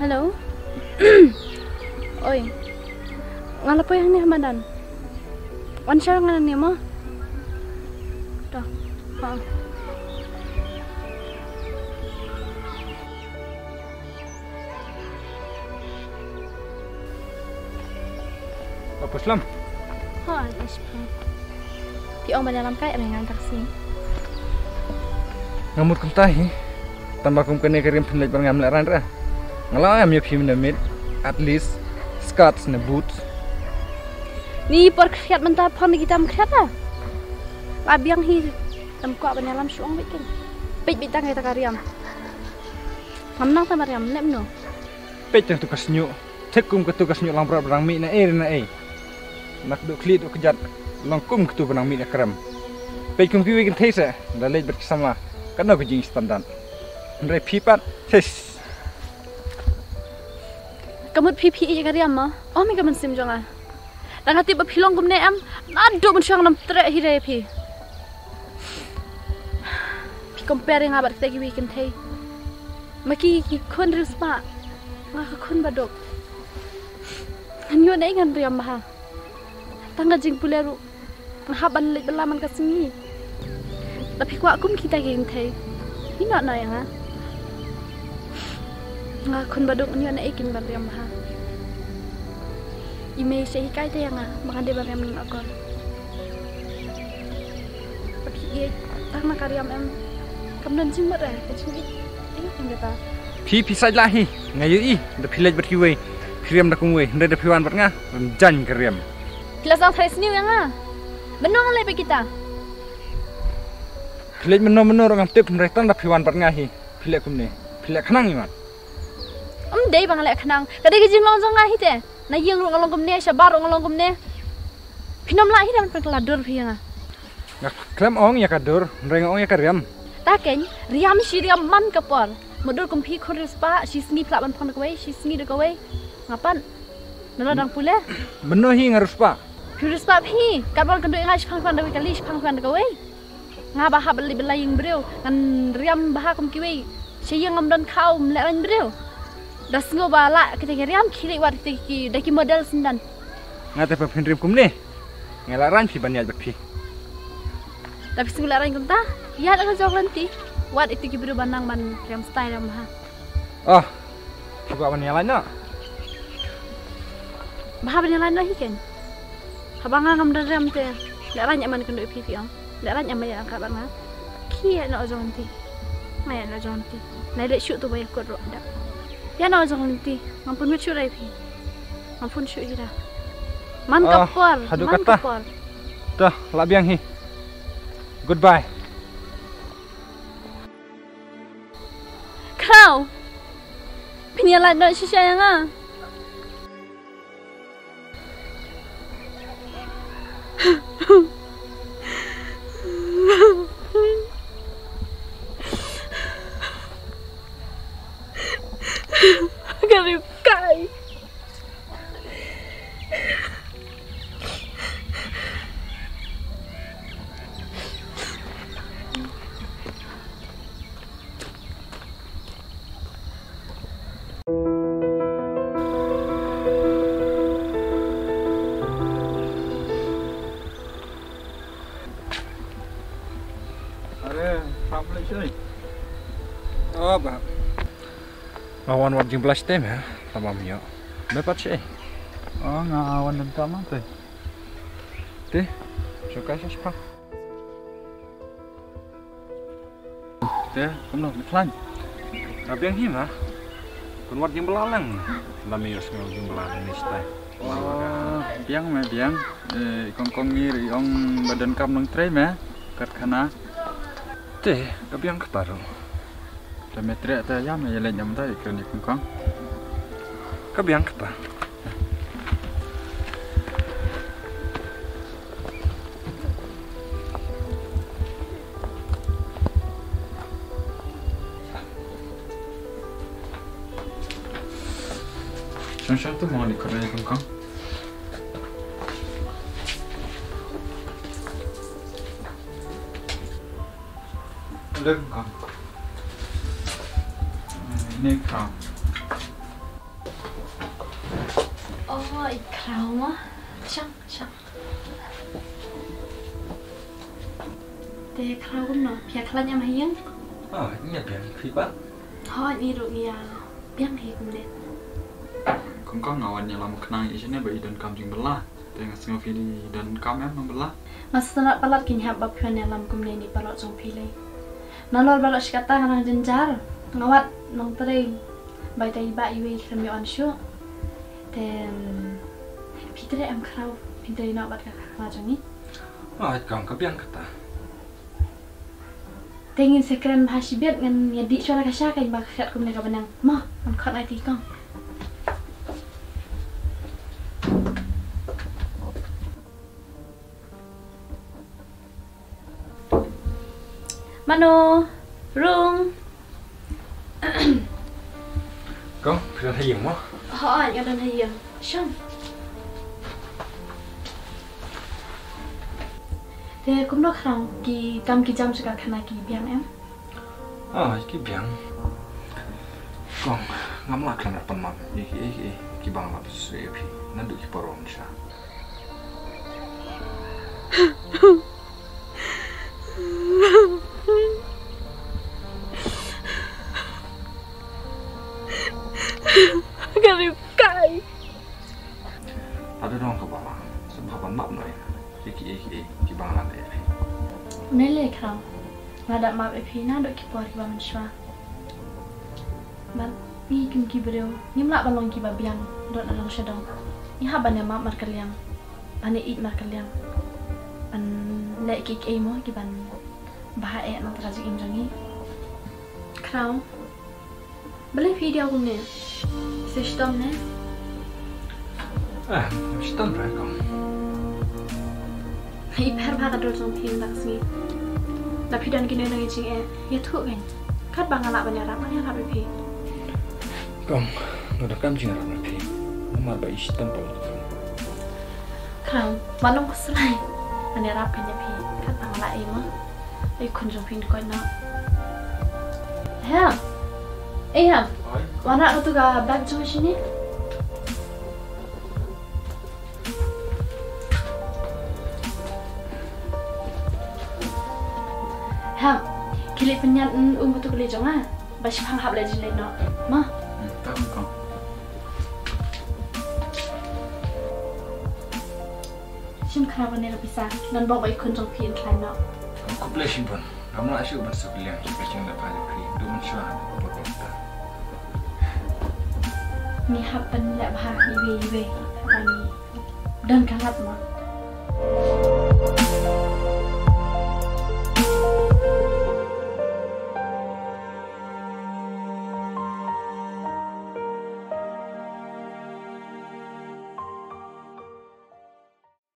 Halo. Oi. Ngalapo yang ni Hamadan? Wan siya nga ni mo? Dah. Ha. Apa Islam? Ha, alas pa. Pi om dalam kai dengan taksi. Ngamut kum tahi. Tambah kum kene kirim penlek bar ngamlek ran ra. Ngalau am yo phim namit at least skirts na boots. Ni por khiat mentah pon kita mkhiat ah. Abiang hi tam kwa dalam suang bikin. Pej bitang kita kariam. Mamnang ta mariam nem no. Pej tang tukas nyu. Tek kum ke tukas nyu lang bra barang mi na e na e. Nak du klit du kejat lang kum ke tu barang mi na kram. Pej kum ki wikin tesa da lej ber kisama. Kana ke jing standan. Ndre pipat tes. มุดพี่พี่ยังกระเรียมมั้อ๋อมีกำมันซิมจังไงดังที่แบบพี่ลองกุมเนี่ยแอมน่าดูมันช่างน้ำเตะฮิเรพี่พี่คอมเพลงอาบัดเตกิวีกันเทเมื่อกี้กี่คนรู้สึกมามาคนบดกอันยนได้เงินเรียมมาตั้งกจิงปุเลรุมาหาบันเลยเวลามันก็สมีแต่พี่ว่าคุ้มคิดแต่กินเทพี่หน่อยหน่อยฮะ Nga kun badok anyo na ikin ban riam ma. Ime sa hikay tayo nga, mga di ba kami ng akon. Pagkigit, tak nakariam em, kamdan sing mara, kacungit, ini kan kata. Pi pi sai lahi. Ngayu i da pilej ber kiwe. Kriam da kum we. Ndre da piwan ber nga. Jan kriam. Kelas ang fresh new yang nga. Benong lepe kita. Pilej meno meno orang tip tan da piwan ber nga hi. Pilej kum ne. Pilej khanang iman. Day bang lek kanang, kada gijim long zong nga hite. Na yung rong along kumne, shabar rong along kumne. Pinom la hite man pagladur pi nga. Ngak klam ong ya kadur. Ndre ong ya kriam. Taken, riam shi riam man kapor. Modur kumpi kuris pa, shi sngi plak man pon kawai, shi sngi de kawai. Ngapan? Nalodang pule. Meno hi ngarus pa. Kuris pa pi, kabal kendo nga shi pang pang de kali shi pang pang de kawai. Nga ba ha beli belaying breu, ngan riam baha kum kiwai. Shi yang ngam don ran breu. Das ngo ba la kita riam kiri war kita ki daki model sendan. Ngate pa pinrim kum ne. Ngela ran pi banyal pi. Tapi singula ran kum ta, ya ada jawab nanti. Wat itu ki banang man riam style ram ha. Oh. Juga banyal na. Baha banyak lain lagi kan? Habang ngam dan riam te. Lek ran nyaman kendo pi pi ang. Lek ran nyaman yang kat bang ha. Ki na ojong nanti. Maya na ojong nanti. Na lek shoot tu bayar kod ro dak. Ya na ojong nanti. Ngampun wet shoot rai pi. Ngampun shoot ira. Man Ah, kapor. hadu Man kata. Dah, labiang hi. Goodbye. Kau. Penyalat nak shisha yang ah. Oh, bah. Awan wan jing belas tem ya, tamam yo. Dapat sih. Oh, ngawan dan tama teh. Teh, suka sih pak. Teh, kamu nak klan. Labiang hi mah. Kun wat jing belalang. Lami yos ngau jing belalang ni stay. Oh, biang me biang. Eh, kong kong ong badan kam nang tre me. Kat kana. Te, kapiang kataru. Tame tre te yam yele nyamda ikyo ni kungkang. Kapiang kata. Shanshan tu maani kare kungkang. legko. Ne kram. Åh, i krama. Tja, tja. Det är krauna. Jag kallar jag mig igen. Ja, jag blir kripa. Ha, ni då ni är biam hikum det. Lama kenang isinya bayi dan kamjing belah. Tengah sengofi dan kam memang. Mas yang lam kumne ni palot pilih nalor balok sikata ngarang jenjar ngawat nong tering bai tai ba iwe kram yo anshu then pitre am krau pitre no bat ka ma jangi ah kan ka kata tengin sekren bahasi biat ngan yadi suara kasya kai bak khat kum ne benang ma am khat ai ti Mano Rung. Con, cần thay giường quá. Ờ, ờ, Hỏi, cần thay giường. Xong. Thế cũng nó khẳng kỳ cầm kỳ chăm sự cả khả kỳ biang em. Ờ, kỳ biang Con, ngắm lạc khẳng rạp mặt Ý kì, ý kì, kỳ bằng lạc sự ếp Nên được kỳ bảo rộn chả Nada map e pina dok ki por ki ba man shwa. Ban ni kim ki breu. Ni mla balong ki ba biang dot na long shadong. Ni ha ban map mar kalyang. Ban e it mar kalyang. Ban le ki ke mo ki ban bah e nang tra ji in jangi. Kram. Beli video kum ne. Se shtom ne. ah stan ra kong I per ba ka dol song pin dak si la dan kine nang cing e eh, ya thu gen eh. kat bang ala ban ra man ya, ra phi kam no kan cing jing ra na phi mar ba ish tam eh, pa kam mana manong ko slai an ra phi ne kat bang ala e ma. Ai kun jong phin ko na ha. Eh ha. Wana tu ga bag jong ฮะกิเลสปัญญาอุ้มตุกเลจังอะบาชิพังหับเลยจินเลยเนาะมาตั้งก่อนชิมคราบันเนลพิซานันบอกไว้คนจงเพียนคลายเนาะคุปเลยชิมบนกำลังอาชีพบันสุกเลี้ยงที่เป็นจังหวัดพาลิครีดูมันชัวร์นะปวดปวตามีฮับเป็นและพาอีเวอีเวอะไรนี้เดินกันรับมา